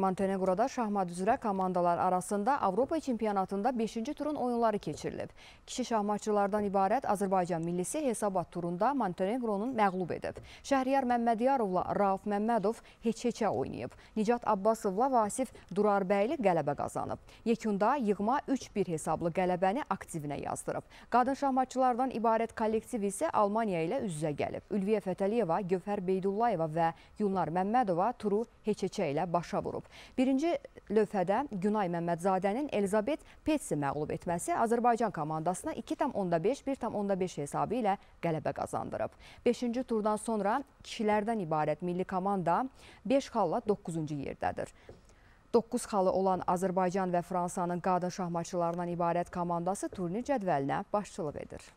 Montenegroda şahmat üzrə komandalar arasında Avropa çempionatında 5-ci turun oyunları keçirilib. Kişi şahmatçılardan ibarət Azərbaycan millisi hesabat turunda Montenegronun məğlub edib. Şəhriyar Məmmədiyarovla Rauf Məmmədov heç-heçə oynayıb. Nicat Abbasovla Vasif Durarbəyli qələbə qazanıb. Yekunda yığma 3-1 hesablı qələbəni aktivinə yazdırıb. Qadın şahmatçılardan ibarət kollektiv isə Almaniya ilə üz-üzə gəlib. Ülviyə Fətəliyeva, Gövhər Beydullayeva və Gülnar Məmmədova turu heç-heçə ilə başa vurub. Birinci lövhədə Günay Məmmədzadənin Elizabet Petsi məğlub etməsi Azərbaycan komandasına 2,5, 1,5 hesabı ilə qələbə qazandırıb. 5-ci turdan sonra kişilərdən ibarət milli komanda 5 xalla 9-cu yerdədir. 9 xalı olan Azərbaycan və Fransanın qadın şahmatçılarından ibarət komandası turnir cədvəlinə başçılıq edir.